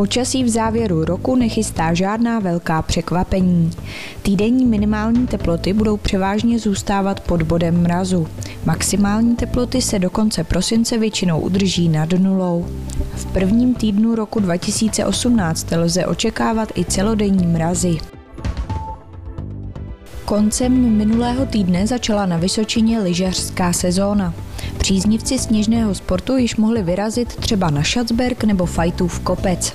Počasí v závěru roku nechystá žádná velká překvapení. Týdenní minimální teploty budou převážně zůstávat pod bodem mrazu. Maximální teploty se do konce prosince většinou udrží nad nulou. V prvním týdnu roku 2018 lze očekávat i celodenní mrazy. Koncem minulého týdne začala na Vysočině lyžařská sezóna. Příznivci sněžného sportu již mohli vyrazit třeba na Schatzberg nebo Fajtův kopec.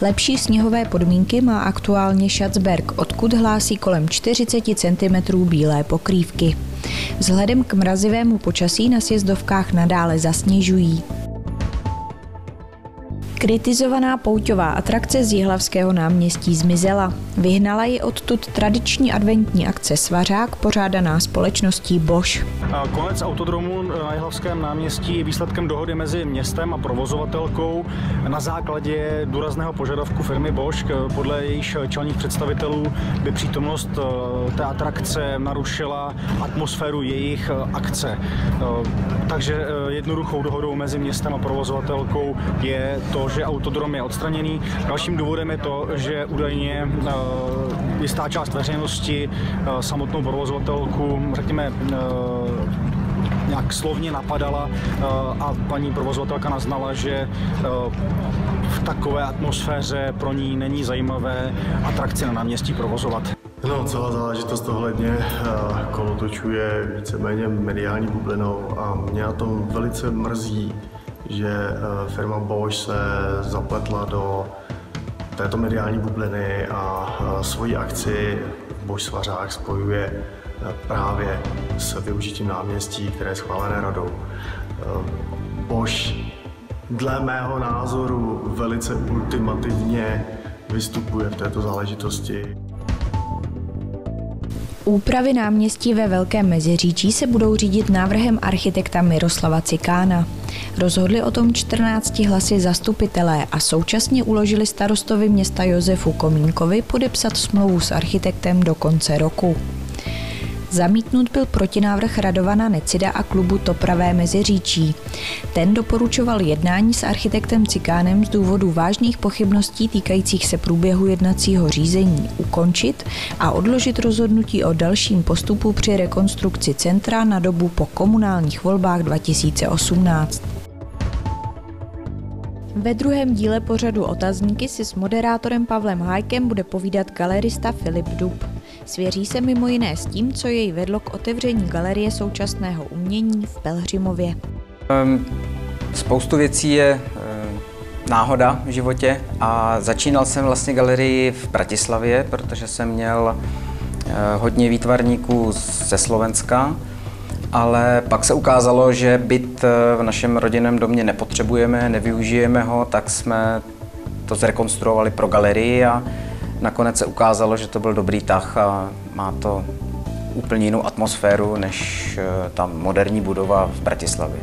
Lepší sněhové podmínky má aktuálně Schatzberg, odkud hlásí kolem 40 cm bílé pokrývky. Vzhledem k mrazivému počasí na sjezdovkách nadále zasněžují. Kritizovaná pouťová atrakce z Jihlavského náměstí zmizela. Vyhnala ji odtud tradiční adventní akce Svařák, pořádaná společností Bosch. Konec autodromu na Jihlavském náměstí je výsledkem dohody mezi městem a provozovatelkou na základě důrazného požadavku firmy Bosch. Podle jejich čelních představitelů by přítomnost eh, té atrakce narušila atmosféru jejich eh, akce. Eh, takže jednoduchou dohodou mezi městem a provozovatelkou je to, že autodrom je odstraněný. Dalším důvodem je to, že údajně eh, jistá část veřejnosti eh, samotnou provozovatelku, řekněme, eh, nějak slovně napadala a paní provozovatelka naznala, že v takové atmosféře pro ní není zajímavé atrakci na náměstí provozovat. No, celá záležitost ohledně kolotočuje víceméně mediální bublinou a mě na tom velice mrzí, že eh, firma Bosch se zapletla do této mediální bubliny a eh, svoji akci Bosch Svařák spojuje eh, právě s využitím náměstí, které je schválené radou. Bosch dle mého názoru velice ultimativně vystupuje v této záležitosti. Úpravy náměstí ve Velkém Meziříčí se budou řídit návrhem architekta Miroslava Cikána. Rozhodli o tom 14 hlasy zastupitelé a současně uložili starostovi města Josefu Komínkovi podepsat smlouvu s architektem do konce roku. Zamítnut byl protinávrh Radovana Necida a klubu Topravé Meziříčí. Ten doporučoval jednání s architektem Cikánem z důvodu vážných pochybností týkajících se průběhu jednacího řízení ukončit a odložit rozhodnutí o dalším postupu při rekonstrukci centra na dobu po komunálních volbách 2018. Ve druhém díle pořadu Otazníky si s moderátorem Pavlem Hájkem bude povídat galerista Filip Dub. Svěří se mimo jiné s tím, co jej vedlo k otevření galerie současného umění v Pelhřimově. Ehm, spoustu věcí je ehm, náhoda v životě a začínal jsem vlastně galerii v Bratislavě, protože jsem měl eh, hodně výtvarníků ze Slovenska, ale pak se ukázalo, že byt eh, v našem rodinném domě nepotřebujeme, nevyužijeme ho, tak jsme to zrekonstruovali pro galerii a nakonec se ukázalo, že to byl dobrý tah a má to úplně jinou atmosféru než eh, ta moderní budova v Bratislavě.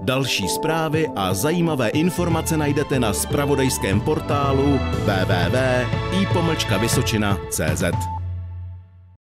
Další zprávy a zajímavé informace najdete na spravodajském portálu www.ipomlčkavysočina.cz.